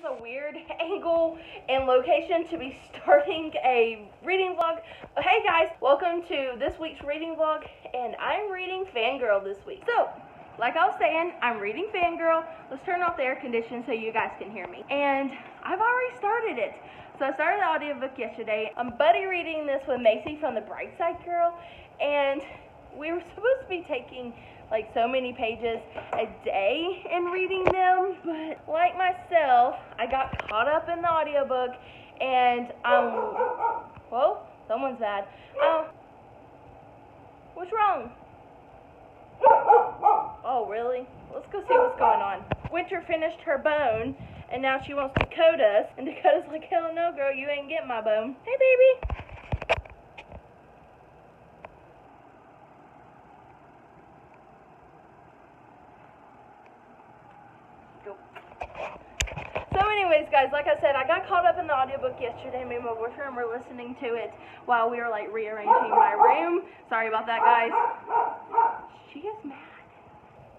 is a weird angle and location to be starting a reading vlog. Hey guys, welcome to this week's reading vlog, and I'm reading Fangirl this week. So, like I was saying, I'm reading Fangirl. Let's turn off the air conditioner so you guys can hear me. And I've already started it. So I started the audiobook yesterday. I'm buddy reading this with Macy from the Brightside Girl, and we were supposed to be taking like so many pages a day in reading them, but like myself, I got caught up in the audiobook and um whoa, someone's bad. Um what's wrong? Oh really? Let's go see what's going on. Winter finished her bone and now she wants us and Dakota's like, hell no girl, you ain't getting my bone. Hey baby. So anyways, guys, like I said, I got caught up in the audiobook yesterday. Me and my boyfriend were listening to it while we were like rearranging my room. Sorry about that, guys. She gets mad.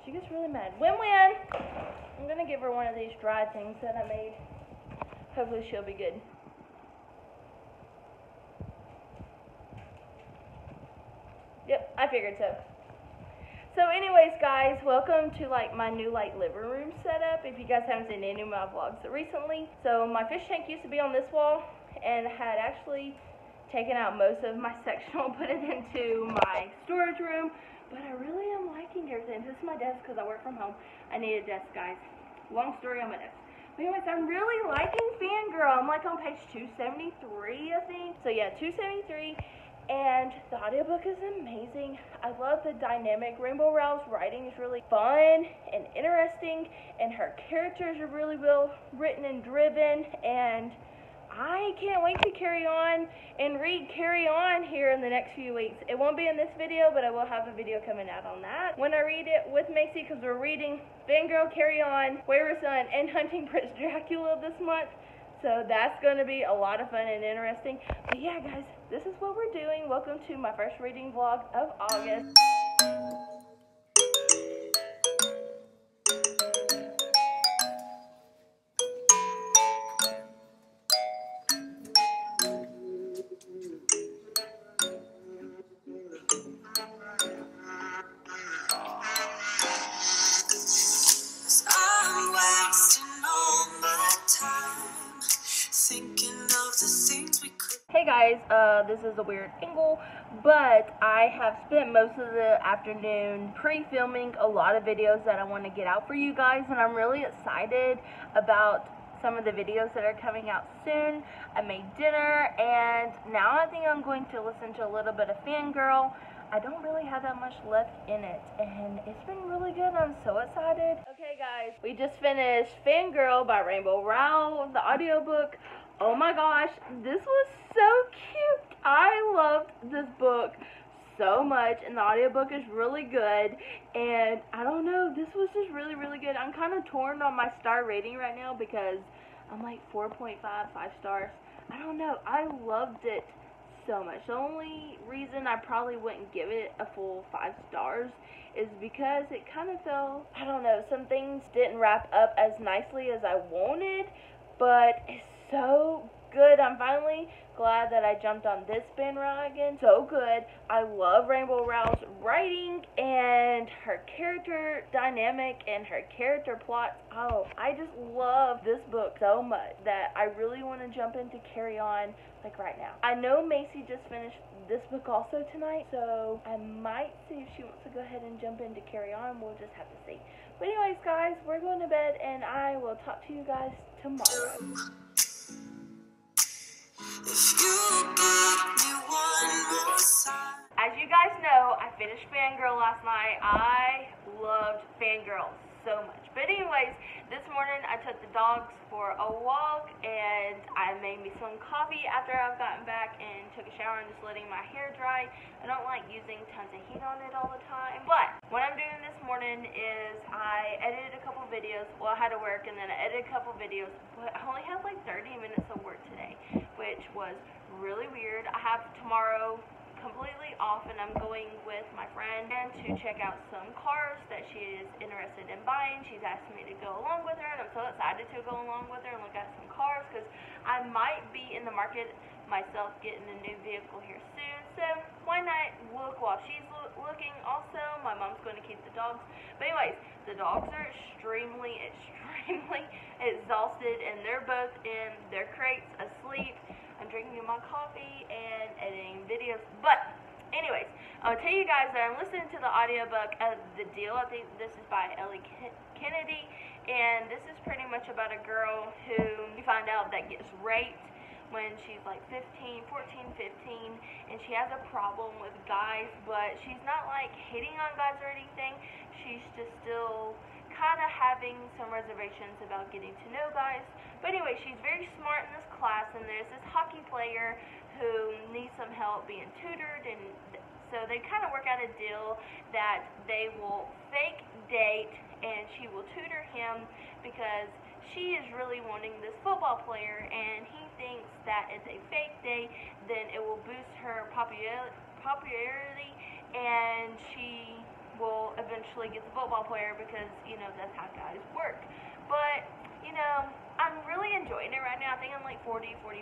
She gets really mad. Win-win. I'm gonna give her one of these dried things that I made. Hopefully she'll be good. Yep, I figured so. So anyways, guys, welcome to like my new like living room setup. If you guys haven't seen any of my vlogs recently. So my fish tank used to be on this wall and had actually taken out most of my sectional, put it into my storage room. But I really am liking everything. This is my desk because I work from home. I need a desk, guys. Long story on my desk. But anyways, I'm really liking Fangirl. I'm like on page 273, I think. So yeah, 273 and the audiobook is amazing. I love the dynamic. Rainbow Rowell's writing is really fun and interesting, and her characters are really well written and driven, and I can't wait to carry on and read Carry On here in the next few weeks. It won't be in this video, but I will have a video coming out on that when I read it with Macy because we're reading Fangirl, Carry On, Wayward Son, and Hunting Prince Dracula this month. So that's going to be a lot of fun and interesting. But yeah, guys, this is what we're doing. Welcome to my first reading vlog of August. Guys, uh, this is a weird angle, but I have spent most of the afternoon pre-filming a lot of videos that I want to get out for you guys, and I'm really excited about some of the videos that are coming out soon. I made dinner, and now I think I'm going to listen to a little bit of Fangirl. I don't really have that much left in it, and it's been really good. I'm so excited. Okay, guys, we just finished Fangirl by Rainbow Rowell, the audiobook. Oh my gosh, this was so cute. I loved this book so much, and the audiobook is really good. And I don't know, this was just really, really good. I'm kind of torn on my star rating right now because I'm like 4.5, 5 stars. I don't know, I loved it so much. The only reason I probably wouldn't give it a full five stars is because it kind of felt, I don't know, some things didn't wrap up as nicely as I wanted, but it's so good. I'm finally glad that I jumped on this bandwagon. So good. I love Rainbow Rowell's writing and her character dynamic and her character plot. Oh, I just love this book so much that I really want to jump into Carry On like right now. I know Macy just finished this book also tonight, so I might see if she wants to go ahead and jump into Carry On. We'll just have to see. But anyways, guys, we're going to bed and I will talk to you guys tomorrow. As you guys know, I finished Fangirl last night. I loved Fangirl so much. But anyways, this morning I took the dogs for a walk and I made me some coffee after I've gotten back and took a shower and just letting my hair dry. I don't like using tons of heat on it all the time. But what I'm doing this morning is I edited a couple videos. Well, I had to work and then I edited a couple videos, but I only had like 30 minutes of work today, which was really weird. I have tomorrow completely off and I'm going with my friend and to check out some cars that she is interested in buying. She's asked me to go along with her and I'm so excited to go along with her and look at some cars because I might be in the market myself getting a new vehicle here soon. So why not look while she's lo- looking also. My mom's going to keep the dogs. But anyways, the dogs are extremely, extremely exhausted and they're both in their crates asleep. I'm drinking my coffee and editing videos. But, anyways, I'll tell you guys that I'm listening to the audiobook of The Deal. I think this is by Ellie Kennedy. And this is pretty much about a girl who you find out that gets raped when she's like 15, 14, 15, and she has a problem with guys, but she's not like hitting on guys or anything. She's just still kind of having some reservations about getting to know guys. But anyway, she's very smart in this class, and there's this hockey player who needs some help being tutored, and so they kind of work out a deal that they will fake date, and she will tutor him because she is really wanting this football player, and he thinks that it's a fake date, then it will boost her popularity, and she will eventually get the football player because, you know, that's how guys work. But, you know, I'm really enjoying it right now. I think I'm like 40, 45%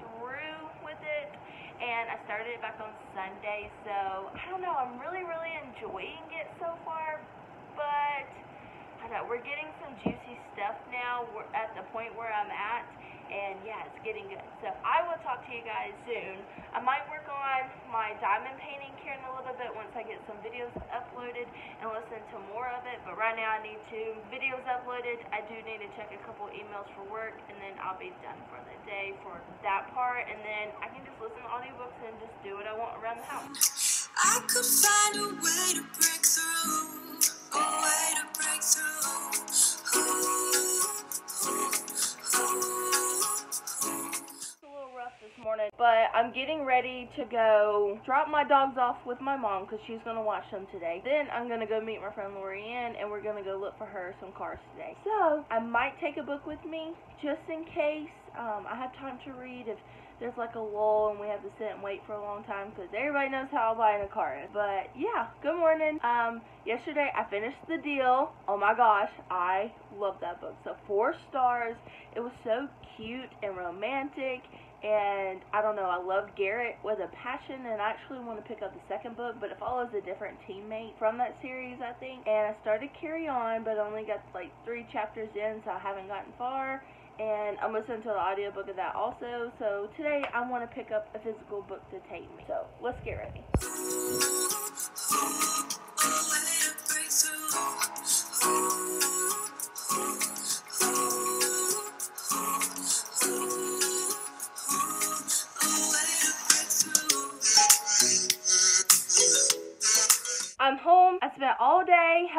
through with it. And I started it back on Sunday. So, I don't know. I'm really, really enjoying it so We're getting some juicy stuff now. We're at the point where I'm at and yeah, it's getting good. So I will talk to you guys soon. I might work on my diamond painting here in a little bit once I get some videos uploaded and listen to more of it. But right now I need two videos uploaded. I do need to check a couple emails for work and then I'll be done for the day for that part. And then I can just listen to audiobooks and just do what I want around the house. I could find a way to break through, I'm getting ready to go drop my dogs off with my mom because she's gonna watch them today. Then I'm gonna go meet my friend Lorianne and we're gonna go look for her some cars today. So I might take a book with me just in case um, I have time to read if there's like a lull and we have to sit and wait for a long time because everybody knows how buying a car is. But yeah, good morning. Um, yesterday I finished the deal. Oh my gosh, I love that book. So four stars. It was so cute and romantic. And I don't know, I loved Garrett with a passion, and I actually want to pick up the second book, but it follows a different teammate from that series, I think. And I started Carry On, but only got like three chapters in, so I haven't gotten far and I'm listening to the audiobook of that also. So today I want to pick up a physical book to take me. So let's get ready.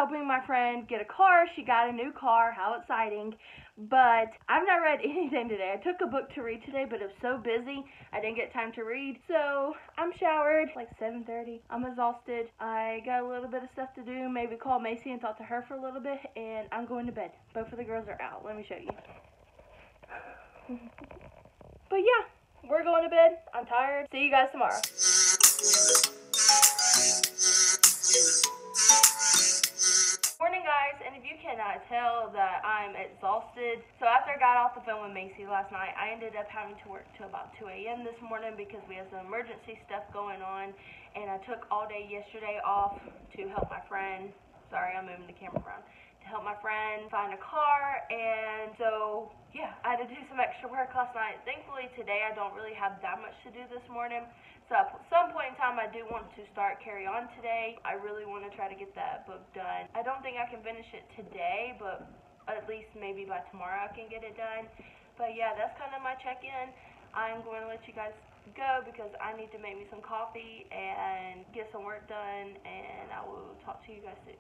Helping my friend get a car. She got a new car. How exciting. But I've not read anything today. I took a book to read today, but it was so busy I didn't get time to read. So I'm showered like 7:30. I'm exhausted. I got a little bit of stuff to do. Maybe call Macy and talk to her for a little bit, and I'm going to bed. Both of the girls are out. Let me show you. but yeah, we're going to bed. I'm tired. See you guys tomorrow. Guys, and if you cannot tell that I'm exhausted, so after I got off the phone with Macy last night, I ended up having to work till about 2 a.m. this morning because we had some emergency stuff going on, and I took all day yesterday off to help my friend. Sorry, I'm moving the camera around. Help my friend find a car, and so yeah, I had to do some extra work last night. Thankfully, today I don't really have that much to do this morning. So at some point in time, I do want to start Carry On today. I really want to try to get that book done. I don't think I can finish it today, but at least maybe by tomorrow I can get it done. But yeah, that's kind of my check-in. I'm going to let you guys go because I need to make me some coffee and get some work done, and I will talk to you guys soon.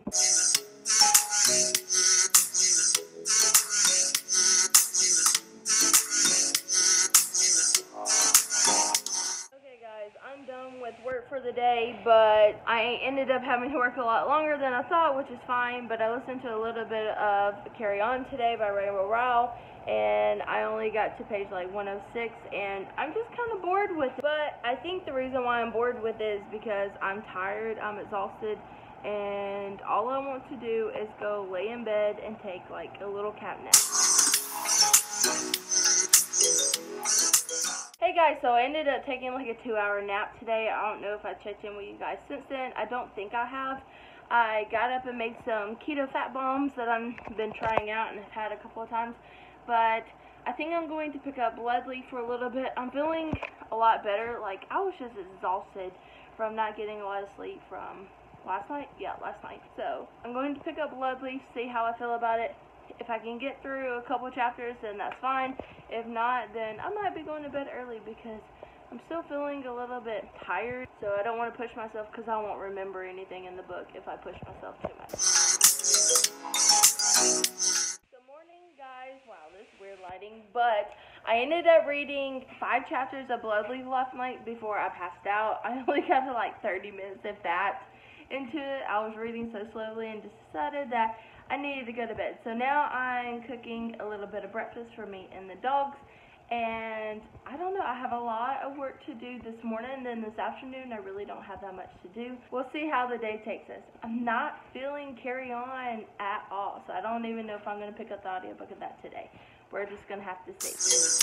Okay, guys, I'm done with work for the day, but I ended up having to work a lot longer than I thought, which is fine. But I listened to a little bit of Carry On Today by Rainbow Rowell, and I only got to page like 106, and I'm just kind of bored with it. But I think the reason why I'm bored with it is because I'm tired, I'm exhausted, and all I want to do is go lay in bed and take like a little cat nap. Hey guys, so I ended up taking like a two hour nap today. I don't know if I checked in with you guys since then. I don't think I have. I got up and made some keto fat bombs that I've been trying out and have had a couple of times. But I think I'm going to pick up Bloodleaf for a little bit. I'm feeling a lot better. Like, I was just exhausted from not getting a lot of sleep from last night. Yeah, last night. So, I'm going to pick up Bloodleaf, see how I feel about it. If I can get through a couple chapters, then that's fine. If not, then I might be going to bed early because I'm still feeling a little bit tired. So, I don't want to push myself because I won't remember anything in the book if I push myself too much. Good morning, guys. Wow, this lighting. But I ended up reading five chapters of Bloodleaf last night before I passed out. I only got to like 30 minutes, if that, into it. I was reading so slowly and decided that I needed to go to bed. So now I'm cooking a little bit of breakfast for me and the dogs. And I don't know, I have a lot of work to do this morning and then this afternoon I really don't have that much to do. We'll see how the day takes us. I'm not feeling carry on at all, so I don't even know if I'm going to pick up the audiobook of that today. We're just going to have to see.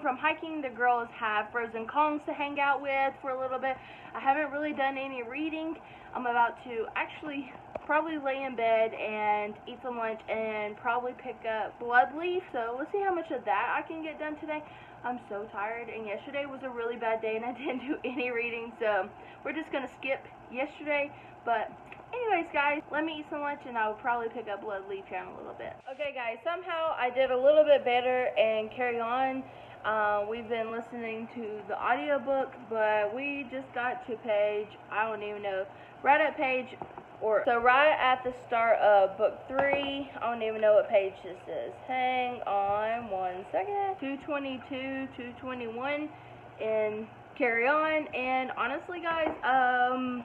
From hiking. The girls have frozen Kongs to hang out with for a little bit. I haven't really done any reading. I'm about to actually probably lay in bed and eat some lunch and probably pick up Bloodleaf. So let's see how much of that I can get done today. I'm so tired and yesterday was a really bad day and I didn't do any reading. So we're just going to skip yesterday. But anyways guys, let me eat some lunch and I'll probably pick up Bloodleaf here in a little bit. Okay guys, somehow I did a little bit better and carry on. Uh, we've been listening to the audiobook, but we just got to page, I don't even know, right at page, or so right at the start of book three. I don't even know what page this is. Hang on one second. 222, 221, and carry on. And honestly, guys, um,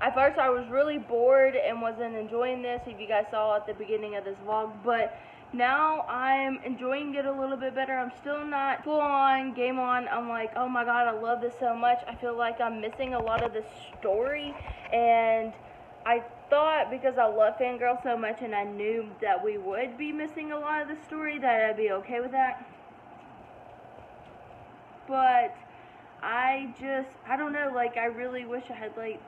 at first I was really bored and wasn't enjoying this. If you guys saw at the beginning of this vlog, but now I'm enjoying it a little bit better. I'm still not full on, game on. I'm like, oh my god, I love this so much. I feel like I'm missing a lot of the story. And I thought because I love Fangirl so much and I knew that we would be missing a lot of the story, that I'd be okay with that. But I just, I don't know, like, I really wish I had, like,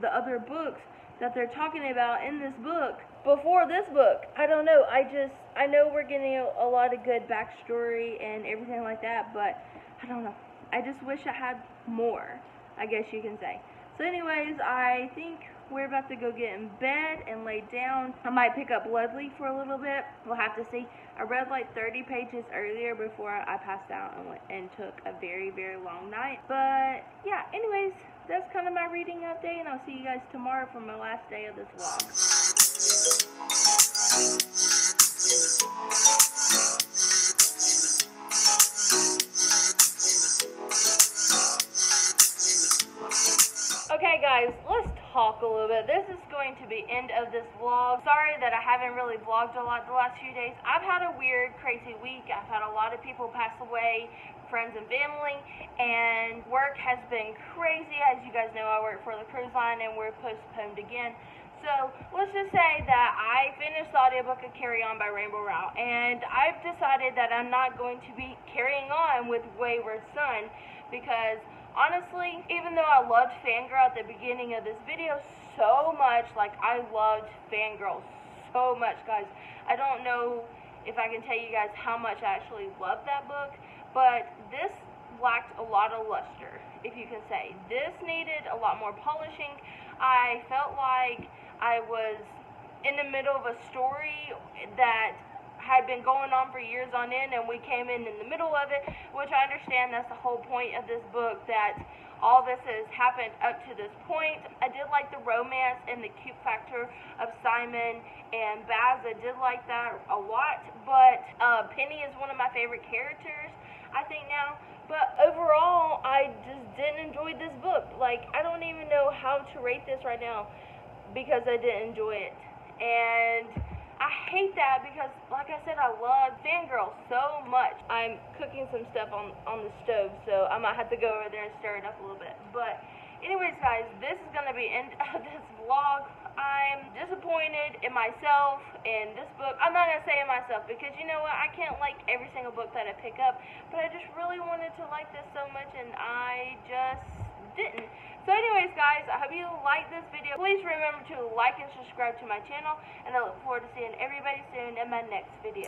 the other books that they're talking about in this book before this book. I don't know. I just I know we're getting a, a lot of good backstory and everything like that, but I don't know. I just wish I had more. I guess you can say. So, anyways, I think we're about to go get in bed and lay down. I might pick up Bloodleaf for a little bit. We'll have to see. I read like 30 pages earlier before I passed out and, went, and took a very, very long night. But yeah, anyways, that's kind of my reading update, and I'll see you guys tomorrow for my last day of this vlog. Okay, guys, let's talk a little bit. This is going to be end of this vlog. Sorry that I haven't really vlogged a lot the last few days. I've had a weird, crazy week. I've had a lot of people pass away, friends and family, and work has been crazy. As you guys know, I work for the cruise line, and we're postponed again. So let's just say that I finished the audiobook of Carry On by Rainbow Rowell, and I've decided that I'm not going to be carrying on with Wayward Son because honestly, even though I loved Fangirl at the beginning of this video so much, like I loved Fangirl so much, guys. I don't know if I can tell you guys how much I actually loved that book, but this lacked a lot of luster, if you can say. This needed a lot more polishing. I felt like I was in the middle of a story that had been going on for years on end and we came in in the middle of it which i understand that's the whole point of this book that all this has happened up to this point. I did like the romance and the cute factor of simon and baz. I did like that a lot but uh, penny is one of my favorite characters i think now. But overall i just didn't enjoy this book. Like i don't even know how to rate this right now because i didn't enjoy it and I hate that because, like I said, I love Fangirl so much. I'm cooking some stuff on, on the stove, so I might have to go over there and stir it up a little bit. But, anyways, guys, this is going to be end of this vlog. I'm disappointed in myself in this book. I'm not going to say in myself because, you know what, I can't like every single book that I pick up, but I just really wanted to like this so much, and I just didn't. So anyways, guys, I hope you liked this video. Please remember to like and subscribe to my channel, and I look forward to seeing everybody soon in my next video.